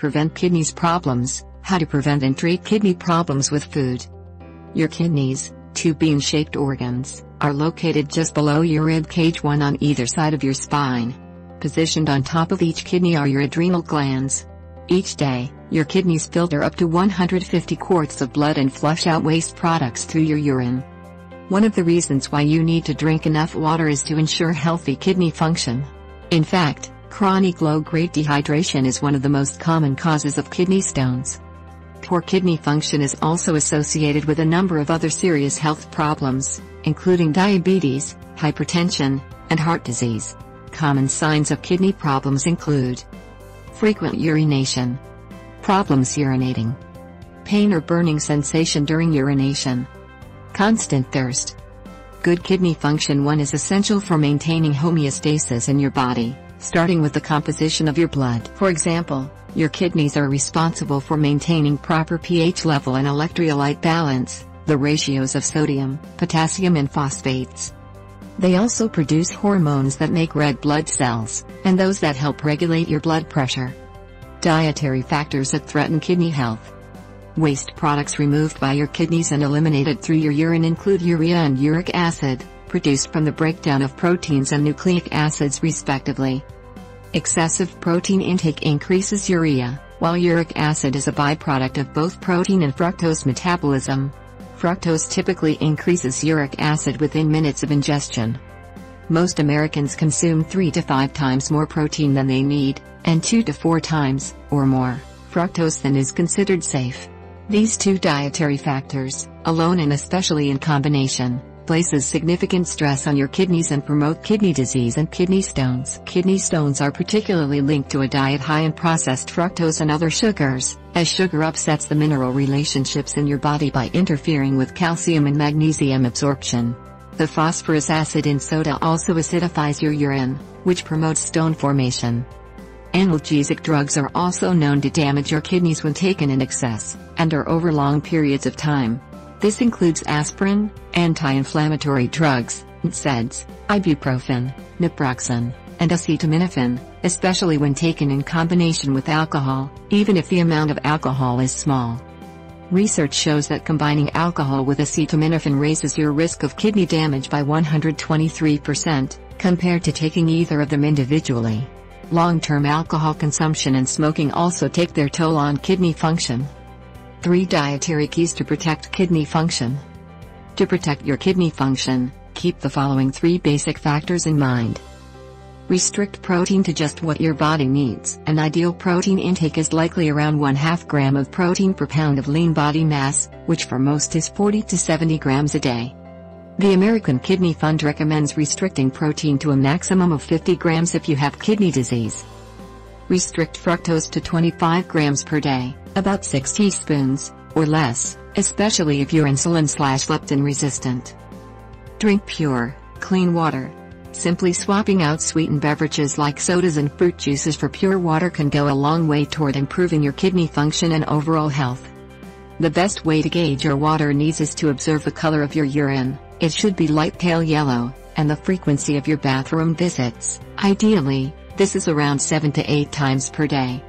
Prevent kidneys problems, how to prevent and treat kidney problems with food. Your kidneys, two bean-shaped organs, are located just below your rib cage one on either side of your spine. Positioned on top of each kidney are your adrenal glands. Each day, your kidneys filter up to 150 quarts of blood and flush out waste products through your urine. One of the reasons why you need to drink enough water is to ensure healthy kidney function. In fact, chronic low-grade dehydration is one of the most common causes of kidney stones. Poor kidney function is also associated with a number of other serious health problems, including diabetes, hypertension, and heart disease. Common signs of kidney problems include frequent urination, problems urinating, pain or burning sensation during urination, Constant thirst. Good kidney function 1 is essential for maintaining homeostasis in your body, starting with the composition of your blood. For example, your kidneys are responsible for maintaining proper pH level and electrolyte balance, the ratios of sodium, potassium and phosphates. They also produce hormones that make red blood cells, and those that help regulate your blood pressure. Dietary factors that threaten kidney health. Waste products removed by your kidneys and eliminated through your urine include urea and uric acid, produced from the breakdown of proteins and nucleic acids respectively. Excessive protein intake increases urea, while uric acid is a byproduct of both protein and fructose metabolism. Fructose typically increases uric acid within minutes of ingestion. Most Americans consume 3 to 5 times more protein than they need, and 2 to 4 times, or more, fructose than is considered safe. These two dietary factors, alone and especially in combination, places significant stress on your kidneys and promote kidney disease and kidney stones. Kidney stones are particularly linked to a diet high in processed fructose and other sugars, as sugar upsets the mineral relationships in your body by interfering with calcium and magnesium absorption. The phosphoric acid in soda also acidifies your urine, which promotes stone formation. Analgesic drugs are also known to damage your kidneys when taken in excess, and are over long periods of time. This includes aspirin, anti-inflammatory drugs, NSAIDs, ibuprofen, naproxen, and acetaminophen, especially when taken in combination with alcohol, even if the amount of alcohol is small. Research shows that combining alcohol with acetaminophen raises your risk of kidney damage by 123%, compared to taking either of them individually. Long-term alcohol consumption and smoking also take their toll on kidney function. 3 Dietary Keys to Protect Kidney Function To protect your kidney function, keep the following three basic factors in mind. Restrict protein to just what your body needs. An ideal protein intake is likely around 1 half gram of protein per pound of lean body mass, which for most is 40 to 70 grams a day. The American Kidney Fund recommends restricting protein to a maximum of 50 grams if you have kidney disease. Restrict fructose to 25 grams per day, about 6 teaspoons, or less, especially if you're insulin slash leptin resistant. Drink pure, clean water. Simply swapping out sweetened beverages like sodas and fruit juices for pure water can go a long way toward improving your kidney function and overall health. The best way to gauge your water needs is to observe the color of your urine. It should be light pale yellow, and the frequency of your bathroom visits. Ideally, this is around 7 to 8 times per day.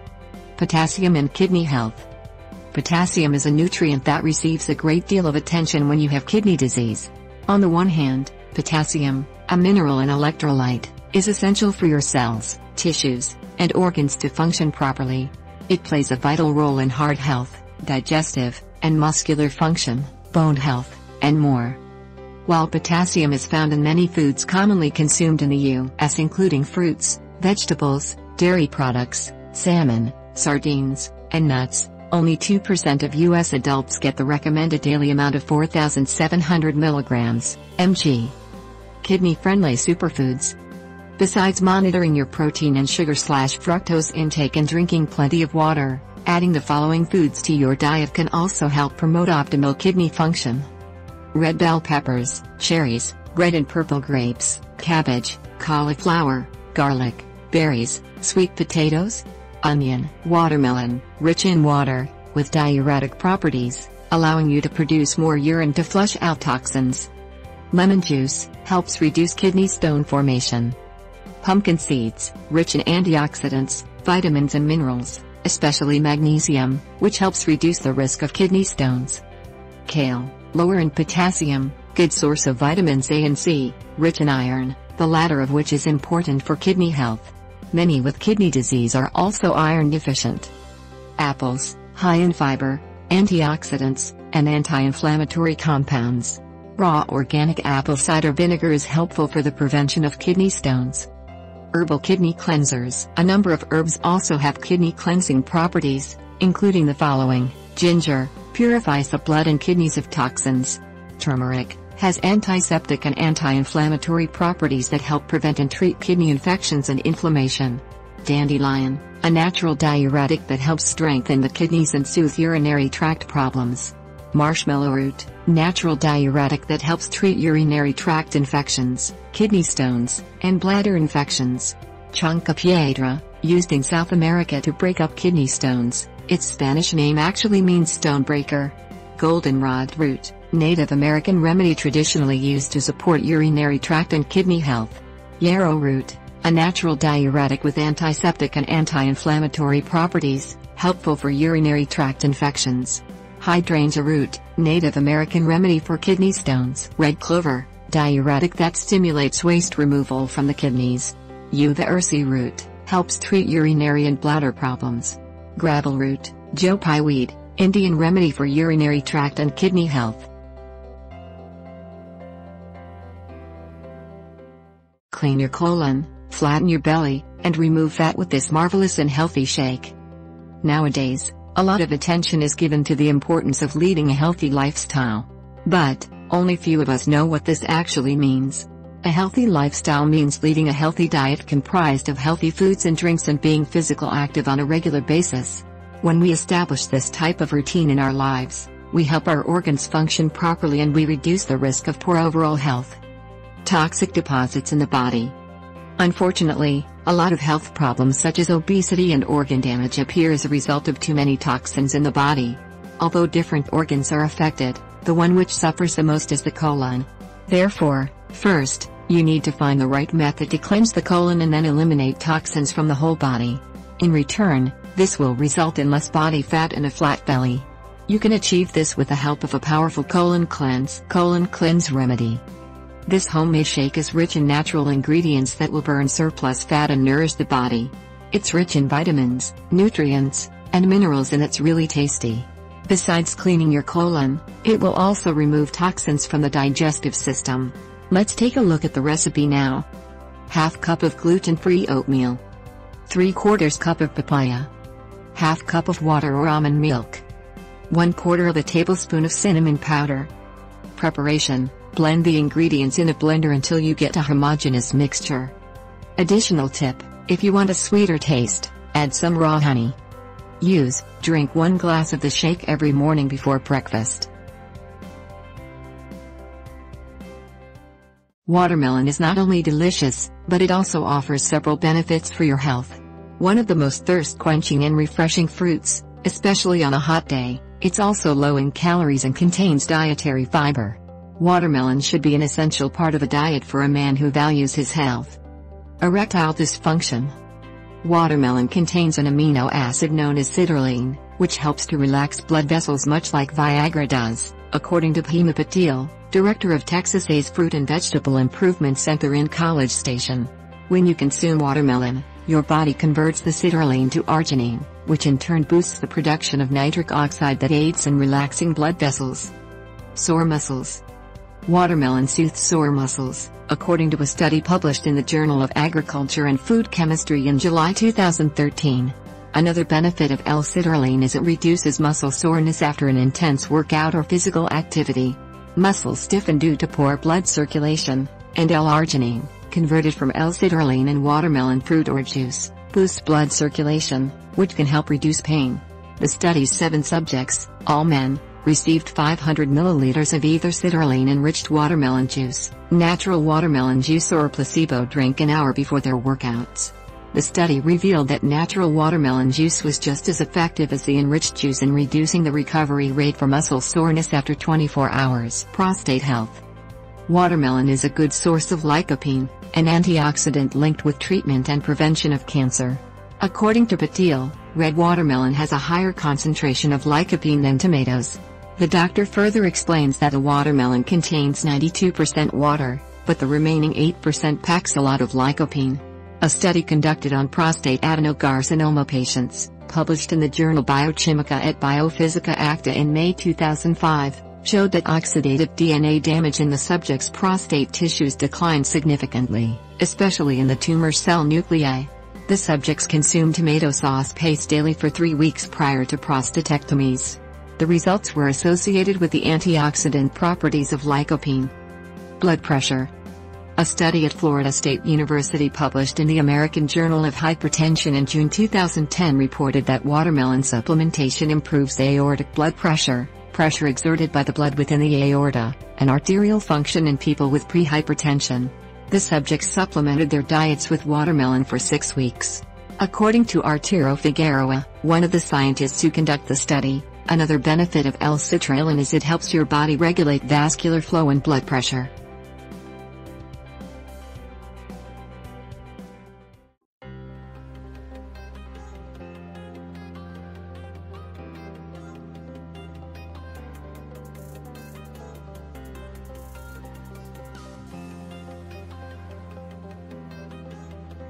Potassium and kidney health. Potassium is a nutrient that receives a great deal of attention when you have kidney disease. On the one hand, potassium, a mineral and electrolyte, is essential for your cells, tissues, and organs to function properly. It plays a vital role in heart health, digestive, and muscular function, bone health, and more. While potassium is found in many foods commonly consumed in the U.S. including fruits, vegetables, dairy products, salmon, sardines, and nuts, only 2% of U.S. adults get the recommended daily amount of 4,700 mg, mg. Kidney-friendly superfoods. Besides monitoring your protein and sugar-slash-fructose intake and drinking plenty of water, adding the following foods to your diet can also help promote optimal kidney function red bell peppers, cherries, red and purple grapes, cabbage, cauliflower, garlic, berries, sweet potatoes, onion, watermelon, rich in water, with diuretic properties, allowing you to produce more urine to flush out toxins. Lemon juice, helps reduce kidney stone formation. Pumpkin seeds, rich in antioxidants, vitamins and minerals, especially magnesium, which helps reduce the risk of kidney stones. Kale, lower in potassium, good source of vitamins A and C, rich in iron, the latter of which is important for kidney health. Many with kidney disease are also iron deficient. Apples, high in fiber, antioxidants, and anti-inflammatory compounds. Raw organic apple cider vinegar is helpful for the prevention of kidney stones. Herbal kidney cleansers. A number of herbs also have kidney cleansing properties, including the following. Ginger, purifies the blood and kidneys of toxins. Turmeric, has antiseptic and anti-inflammatory properties that help prevent and treat kidney infections and inflammation. Dandelion, a natural diuretic that helps strengthen the kidneys and soothe urinary tract problems. Marshmallow root, natural diuretic that helps treat urinary tract infections, kidney stones, and bladder infections. Chanca piedra, used in South America to break up kidney stones, its Spanish name actually means stone breaker. Goldenrod root, Native American remedy traditionally used to support urinary tract and kidney health. Yarrow root, a natural diuretic with antiseptic and anti-inflammatory properties, helpful for urinary tract infections. Hydrangea root, Native American remedy for kidney stones. Red clover, diuretic that stimulates waste removal from the kidneys. Uva ursi root, helps treat urinary and bladder problems. Gravel root, Joe Pye weed, Indian remedy for urinary tract and kidney health. Clean your colon, flatten your belly, and remove fat with this marvelous and healthy shake. Nowadays, a lot of attention is given to the importance of leading a healthy lifestyle. But, only few of us know what this actually means. A healthy lifestyle means leading a healthy diet comprised of healthy foods and drinks and being physical active on a regular basis. When we establish this type of routine in our lives, we help our organs function properly and we reduce the risk of poor overall health. Toxic deposits in the body. Unfortunately, a lot of health problems such as obesity and organ damage appear as a result of too many toxins in the body. Although different organs are affected, the one which suffers the most is the colon. Therefore, first, you need to find the right method to cleanse the colon and then eliminate toxins from the whole body. In return, this will result in less body fat and a flat belly. You can achieve this with the help of a powerful colon cleanse colon cleanse remedy. This homemade shake is rich in natural ingredients that will burn surplus fat and nourish the body. It's rich in vitamins, nutrients, and minerals and it's really tasty. Besides cleaning your colon, it will also remove toxins from the digestive system. Let's take a look at the recipe now. Half cup of gluten-free oatmeal. 3 quarters cup of papaya. Half cup of water or almond milk. 1 quarter of a tablespoon of cinnamon powder. Preparation Blend the ingredients in a blender until you get a homogeneous mixture. Additional tip, if you want a sweeter taste, add some raw honey. Use, drink one glass of the shake every morning before breakfast. Watermelon is not only delicious, but it also offers several benefits for your health. One of the most thirst-quenching and refreshing fruits, especially on a hot day, it's also low in calories and contains dietary fiber. Watermelon should be an essential part of a diet for a man who values his health. Erectile dysfunction. Watermelon contains an amino acid known as citrulline, which helps to relax blood vessels much like Viagra does, according to Bhimu Patil, director of Texas A's Fruit and Vegetable Improvement Center in College Station. When you consume watermelon, your body converts the citrulline to arginine, which in turn boosts the production of nitric oxide that aids in relaxing blood vessels. Sore muscles. Watermelon soothes sore muscles, according to a study published in the Journal of Agriculture and Food Chemistry in July 2013. Another benefit of L-citrulline is it reduces muscle soreness after an intense workout or physical activity. Muscles stiffen due to poor blood circulation, and L-arginine, converted from L-citrulline in watermelon fruit or juice, boosts blood circulation, which can help reduce pain. The study's seven subjects, all men, received 500 milliliters of either citrulline-enriched watermelon juice, natural watermelon juice or placebo drink an hour before their workouts. The study revealed that natural watermelon juice was just as effective as the enriched juice in reducing the recovery rate for muscle soreness after 24 hours. Prostate health. Watermelon is a good source of lycopene, an antioxidant linked with treatment and prevention of cancer. According to Patil, red watermelon has a higher concentration of lycopene than tomatoes. The doctor further explains that a watermelon contains 92% water, but the remaining 8% packs a lot of lycopene. A study conducted on prostate adenocarcinoma patients, published in the journal Biochimica et Biophysica Acta in May 2005, showed that oxidative DNA damage in the subject's prostate tissues declined significantly, especially in the tumor cell nuclei. The subjects consumed tomato sauce paste daily for three weeks prior to prostatectomies. The results were associated with the antioxidant properties of lycopene. Blood pressure. A study at Florida State University published in the American Journal of Hypertension in June 2010 reported that watermelon supplementation improves aortic blood pressure, pressure exerted by the blood within the aorta, and arterial function in people with prehypertension. The subjects supplemented their diets with watermelon for six weeks. According to Arturo Figueroa, one of the scientists who conduct the study, another benefit of L-citrulline is it helps your body regulate vascular flow and blood pressure.